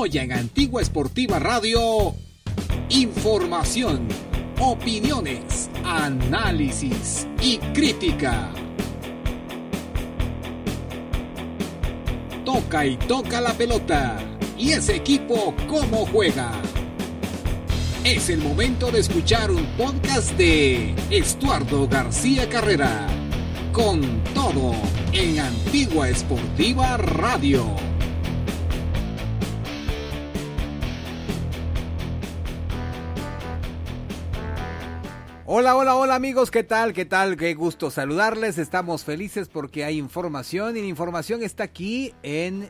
Hoy en Antigua Esportiva Radio, información, opiniones, análisis y crítica. Toca y toca la pelota. ¿Y ese equipo cómo juega? Es el momento de escuchar un podcast de Estuardo García Carrera. Con todo en Antigua Esportiva Radio. Hola, hola, hola amigos, ¿qué tal? ¿Qué tal? Qué gusto saludarles. Estamos felices porque hay información y la información está aquí en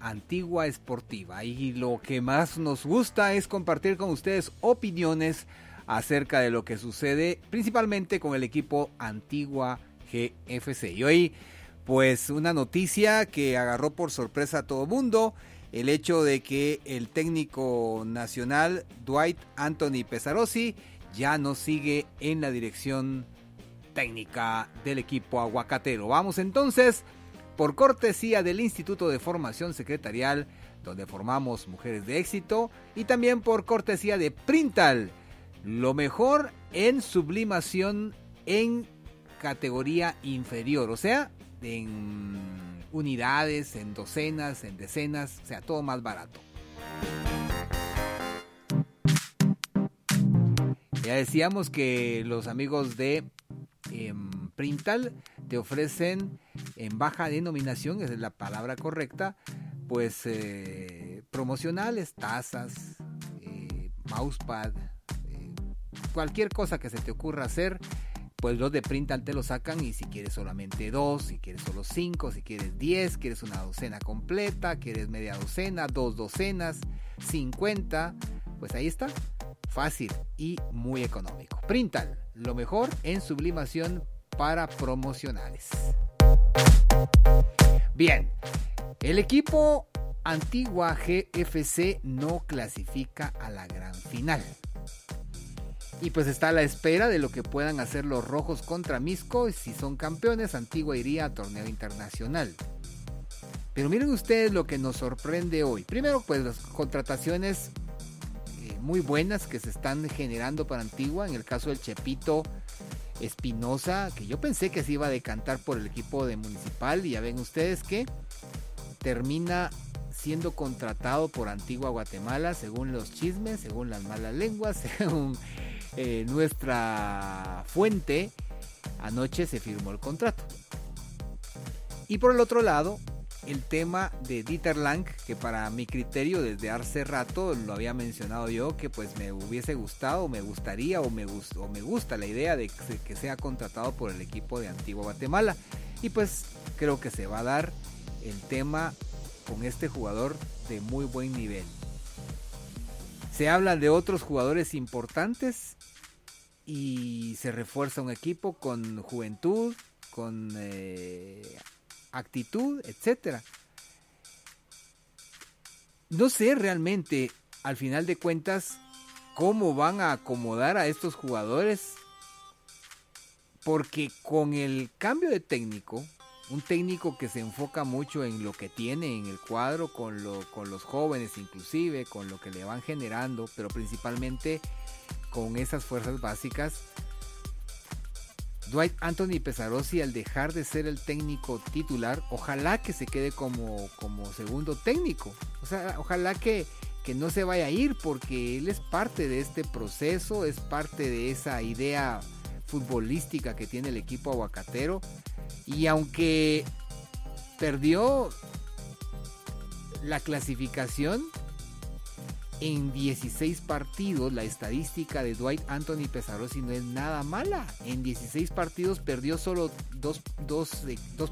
Antigua Esportiva. Y lo que más nos gusta es compartir con ustedes opiniones acerca de lo que sucede principalmente con el equipo Antigua GFC. Y hoy, pues una noticia que agarró por sorpresa a todo mundo el hecho de que el técnico nacional Dwight Anthony Pesarosi ya no sigue en la dirección técnica del equipo aguacatero. Vamos entonces, por cortesía del Instituto de Formación Secretarial, donde formamos mujeres de éxito, y también por cortesía de Printal, lo mejor en sublimación en categoría inferior, o sea, en unidades, en docenas, en decenas, o sea, todo más barato. Ya decíamos que los amigos de em, Printal te ofrecen en baja denominación, esa es la palabra correcta, pues eh, promocionales, tazas, eh, mousepad, eh, cualquier cosa que se te ocurra hacer, pues los de Printal te lo sacan y si quieres solamente dos, si quieres solo cinco, si quieres diez, quieres una docena completa, quieres media docena, dos docenas, cincuenta, pues ahí está fácil y muy económico. Printal, lo mejor en sublimación para promocionales. Bien, el equipo Antigua GFC no clasifica a la gran final. Y pues está a la espera de lo que puedan hacer los rojos contra Misco. Si son campeones, Antigua iría a torneo internacional. Pero miren ustedes lo que nos sorprende hoy. Primero, pues las contrataciones muy buenas que se están generando para Antigua. En el caso del Chepito Espinosa, que yo pensé que se iba a decantar por el equipo de Municipal. Y ya ven ustedes que termina siendo contratado por Antigua Guatemala, según los chismes, según las malas lenguas, según eh, nuestra fuente. Anoche se firmó el contrato. Y por el otro lado, el tema de Dieter Lang, que para mi criterio desde hace rato lo había mencionado yo, que pues me hubiese gustado, me gustaría o me, o me gusta la idea de que sea contratado por el equipo de Antigua Guatemala. Y pues creo que se va a dar el tema con este jugador de muy buen nivel. Se habla de otros jugadores importantes y se refuerza un equipo con juventud, con eh, actitud, etcétera. No sé realmente, al final de cuentas, cómo van a acomodar a estos jugadores. Porque con el cambio de técnico, un técnico que se enfoca mucho en lo que tiene en el cuadro, con, lo, con los jóvenes inclusive, con lo que le van generando, pero principalmente con esas fuerzas básicas, Dwight Anthony Pesarosi al dejar de ser el técnico titular, ojalá que se quede como, como segundo técnico. O sea, ojalá que, que no se vaya a ir porque él es parte de este proceso, es parte de esa idea futbolística que tiene el equipo aguacatero. Y aunque perdió la clasificación, en 16 partidos, la estadística de Dwight Anthony Pesarosi no es nada mala. En 16 partidos perdió solo dos,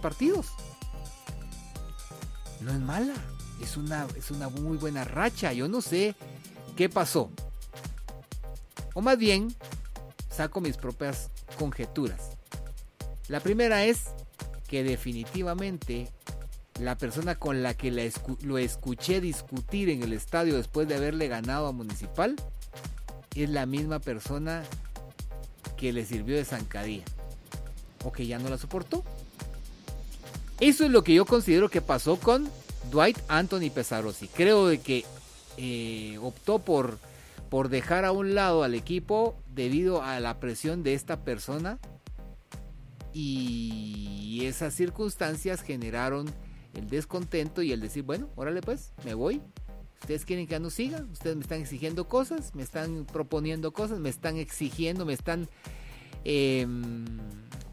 partidos. No es mala. Es una, es una muy buena racha. Yo no sé qué pasó. O más bien, saco mis propias conjeturas. La primera es que definitivamente la persona con la que lo escuché discutir en el estadio después de haberle ganado a Municipal es la misma persona que le sirvió de zancadilla o que ya no la soportó. Eso es lo que yo considero que pasó con Dwight Anthony Pesarosi. Creo de que eh, optó por, por dejar a un lado al equipo debido a la presión de esta persona y esas circunstancias generaron el descontento y el decir, bueno, órale pues, me voy. Ustedes quieren que ya no siga, ustedes me están exigiendo cosas, me están proponiendo cosas, me están exigiendo, me están em,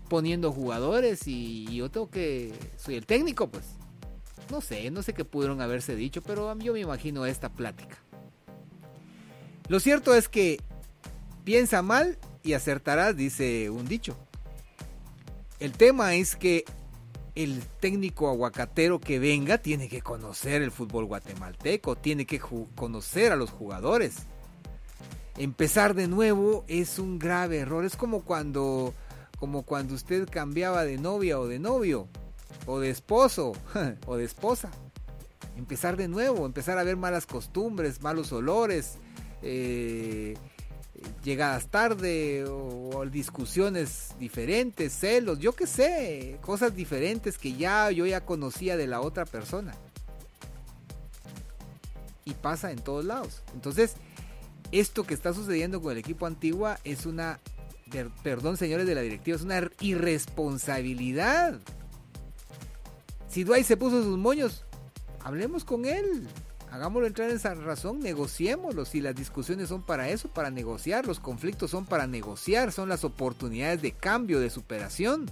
poniendo jugadores y, y yo tengo que, soy el técnico pues. No sé, no sé qué pudieron haberse dicho, pero yo me imagino esta plática. Lo cierto es que piensa mal y acertarás, dice un dicho. El tema es que el técnico aguacatero que venga tiene que conocer el fútbol guatemalteco, tiene que conocer a los jugadores. Empezar de nuevo es un grave error. Es como cuando, como cuando usted cambiaba de novia o de novio, o de esposo, o de esposa. Empezar de nuevo, empezar a ver malas costumbres, malos olores, eh, llegadas tarde o, discusiones diferentes, celos, yo qué sé, cosas diferentes que ya yo ya conocía de la otra persona. Y pasa en todos lados. Entonces, esto que está sucediendo con el equipo Antigua es una, perdón señores de la directiva, es una irresponsabilidad. Si Dwight se puso sus moños, hablemos con él hagámoslo entrar en esa razón, negociémoslo. Si las discusiones son para eso, para negociar, los conflictos son para negociar, son las oportunidades de cambio, de superación.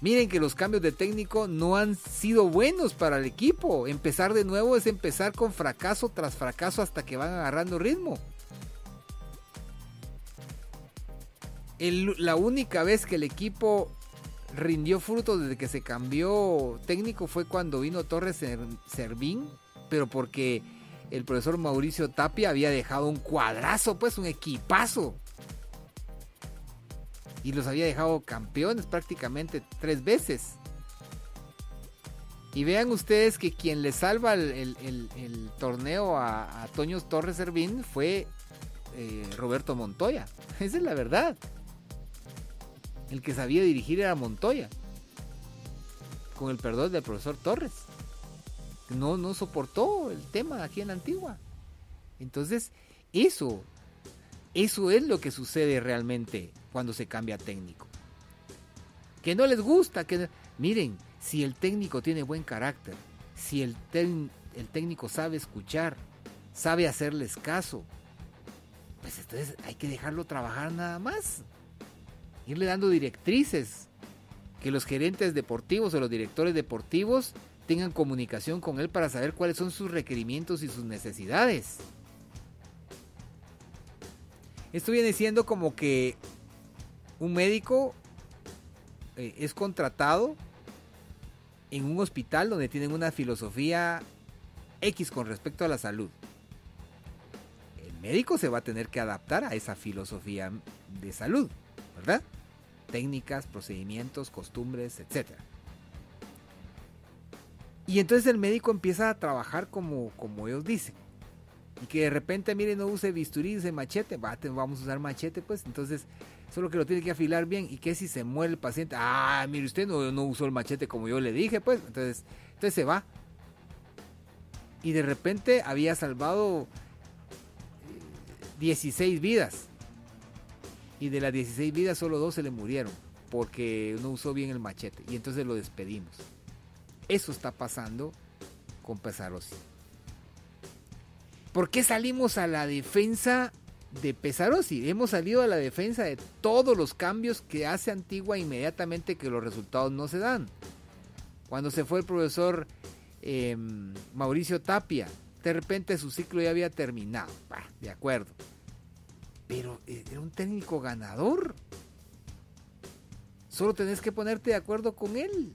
Miren que los cambios de técnico no han sido buenos para el equipo. Empezar de nuevo es empezar con fracaso tras fracaso hasta que van agarrando ritmo. la única vez que el equipo rindió fruto desde que se cambió técnico fue cuando vino Torres Servín, pero porque el profesor Mauricio Tapia había dejado un cuadrazo, pues un equipazo. Y los había dejado campeones prácticamente tres veces. Y vean ustedes que quien le salva el, torneo a, Toño Torres Servín fue eh, Roberto Montoya. Esa es la verdad. El que sabía dirigir era Montoya. Con el perdón del profesor Torres. No, no soportó el tema aquí en la Antigua. Entonces, eso, eso es lo que sucede realmente cuando se cambia técnico. Que no les gusta, que miren, si el técnico tiene buen carácter, si el, el técnico sabe escuchar, sabe hacerles caso, pues entonces hay que dejarlo trabajar nada más irle dando directrices, que los gerentes deportivos o los directores deportivos tengan comunicación con él para saber cuáles son sus requerimientos y sus necesidades. Esto viene siendo como que un médico eh, es contratado en un hospital donde tienen una filosofía X con respecto a la salud. Médico se va a tener que adaptar a esa filosofía de salud, ¿verdad? técnicas, procedimientos, costumbres, etc. Y entonces el médico empieza a trabajar como, como ellos dicen. Y que de repente, mire, no use bisturí, use machete. vamos a usar machete, pues. Entonces, solo que lo tiene que afilar bien. ¿Y que si se muere el paciente? Ah, mire, usted no, no usó el machete como yo le dije, pues. Entonces, entonces se va. Y de repente había salvado 16 vidas y de las 16 vidas solo dos se le murieron porque no usó bien el machete y entonces lo despedimos. Eso está pasando con Pesarosi. ¿Por qué salimos a la defensa de Pesarosi? Hemos salido a la defensa de todos los cambios que hace Antigua inmediatamente que los resultados no se dan. Cuando se fue el profesor em, Mauricio Tapia, de repente su ciclo ya había terminado. de acuerdo pero eh, era un técnico ganador. Solo tenés que ponerte de acuerdo con él.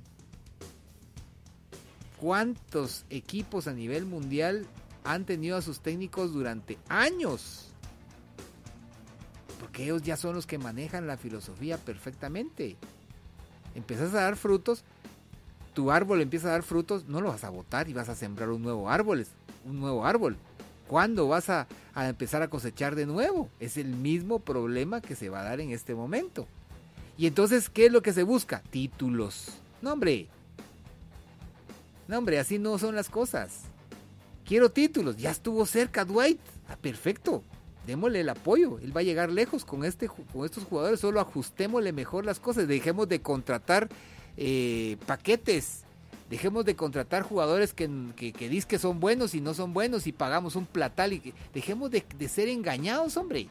¿Cuántos equipos a nivel mundial han tenido a sus técnicos durante años? Porque ellos ya son los que manejan la filosofía perfectamente. Empezás a dar frutos, tu árbol empieza a dar frutos, no lo vas a botar y vas a sembrar un nuevo árbol, un nuevo árbol. ¿Cuándo vas a, empezar a cosechar de nuevo? Es el mismo problema que se va a dar en este momento. Y entonces, ¿qué es lo que se busca? Títulos. No, hombre. No, hombre, así no son las cosas. quiero títulos. Ya estuvo cerca Dwight. Ah, perfecto. Démosle el apoyo. Él va a llegar lejos con, este, con estos jugadores. Solo ajustémosle mejor las cosas. Dejemos de contratar eh, paquetes. Dejemos de contratar jugadores que, que, que son buenos y no son buenos y pagamos un platal. y Dejemos de, ser engañados, hombre.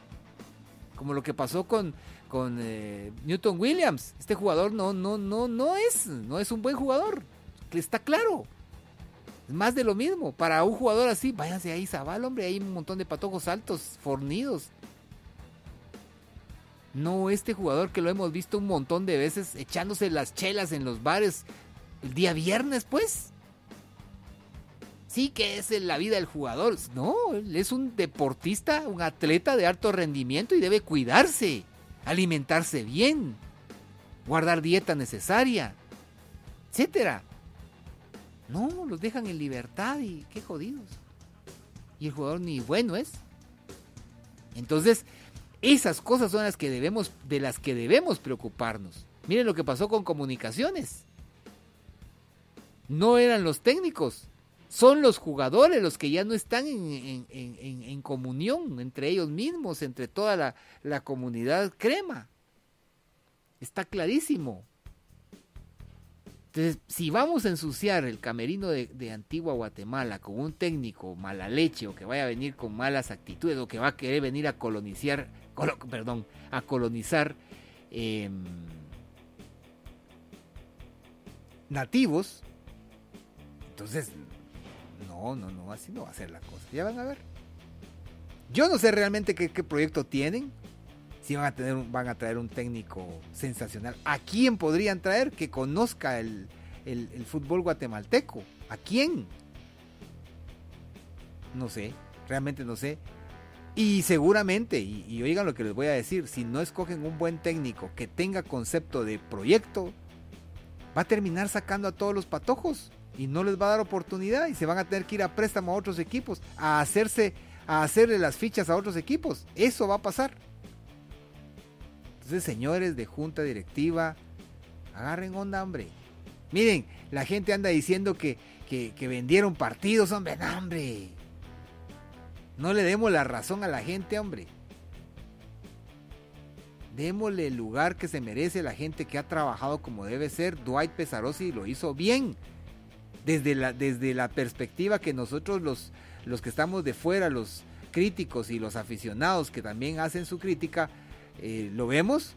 Como lo que pasó con, con eh, Newton Williams. Este jugador no, no, no, no es, no es un buen jugador. Está claro. Es más de lo mismo. Para un jugador así, váyanse ahí, Zabal, hombre. Hay un montón de patojos altos, fornidos. No este jugador que lo hemos visto un montón de veces echándose las chelas en los bares el día viernes, pues. Sí que es la vida del jugador. No, él es un deportista, un atleta de alto rendimiento y debe cuidarse, alimentarse bien, guardar dieta necesaria, etcétera. No, los dejan en libertad y qué jodidos. Y el jugador ni bueno es. Entonces, esas cosas son las que debemos, de las que debemos preocuparnos. Miren lo que pasó con comunicaciones. No eran los técnicos, son los jugadores los que ya no están en, comunión entre ellos mismos, entre toda la, la comunidad crema. Está clarísimo. Entonces, si vamos a ensuciar el camerino de, Antigua Guatemala con un técnico mala leche o que vaya a venir con malas actitudes o que va a querer venir a colonizar, perdón, a colonizar em, nativos, entonces, no, no, no, así no va a ser la cosa. Ya van a ver. Yo no sé realmente qué, proyecto tienen si van a tener van a traer un técnico sensacional. ¿A quién podrían traer que conozca el, fútbol guatemalteco? ¿A quién? No sé, realmente no sé. Y seguramente, y, oigan lo que les voy a decir, si no escogen un buen técnico que tenga concepto de proyecto, va a terminar sacando a todos los patojos y no les va a dar oportunidad y se van a tener que ir a préstamo a otros equipos, a hacerse, a hacerle las fichas a otros equipos. Eso va a pasar. Entonces, señores de junta directiva, agarren onda, hombre. Miren, la gente anda diciendo que, que, vendieron partidos, hombre. Hombre. No le demos la razón a la gente, hombre. Démosle el lugar que se merece la gente que ha trabajado como debe ser. Dwight Pesarosi lo hizo bien. Desde la, desde la perspectiva que nosotros los, los que estamos de fuera, los críticos y los aficionados que también hacen su crítica, eh, lo vemos,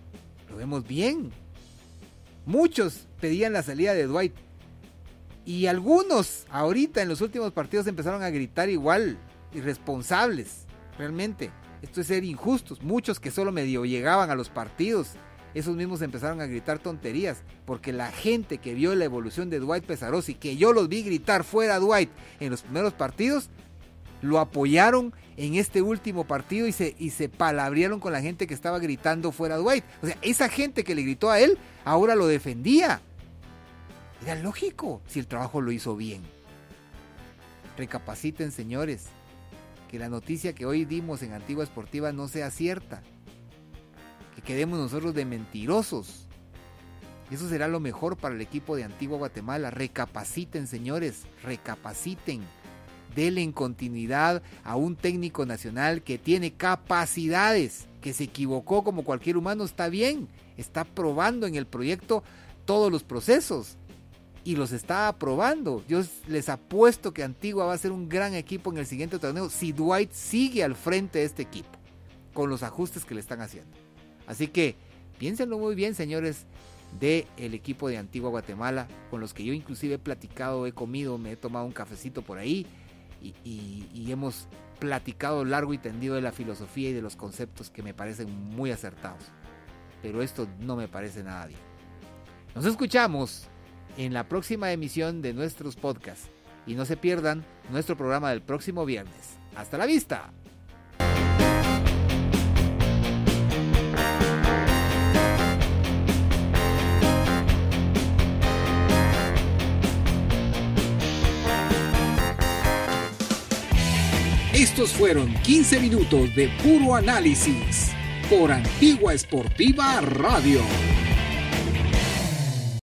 lo vemos bien. Muchos pedían la salida de Dwight. Y algunos ahorita en los últimos partidos empezaron a gritar igual, irresponsables, realmente. Esto es ser injustos. Muchos que solo medio llegaban a los partidos, esos mismos empezaron a gritar tonterías, porque la gente que vio la evolución de Dwight Pesarosi, que yo los vi gritar fuera Dwight en los primeros partidos, lo apoyaron en este último partido y se, y se palabrearon con la gente que estaba gritando fuera Dwight. O sea, esa gente que le gritó a él ahora lo defendía. Era lógico si el trabajo lo hizo bien. Recapaciten, señores, que la noticia que hoy dimos en Antigua Esportiva no sea cierta. Que quedemos nosotros de mentirosos. Eso será lo mejor para el equipo de Antigua Guatemala. Recapaciten, señores, recapaciten denle en continuidad a un técnico nacional que tiene capacidades, que se equivocó como cualquier humano, está bien, está probando en el proyecto todos los procesos y los está aprobando. Yo les apuesto que Antigua va a ser un gran equipo en el siguiente torneo si Dwight sigue al frente de este equipo, con los ajustes que le están haciendo. Así que piénsenlo muy bien, señores del el equipo de Antigua Guatemala, con los que yo inclusive he platicado, he comido, me he tomado un cafecito por ahí y, hemos platicado largo y tendido de la filosofía y de los conceptos que me parecen muy acertados. Pero esto no me parece nada bien. Nos escuchamos en la próxima emisión de nuestros podcasts y no se pierdan nuestro programa del próximo viernes. Hasta la vista. Estos fueron 15 minutos de puro análisis por Antigua Esportiva Radio.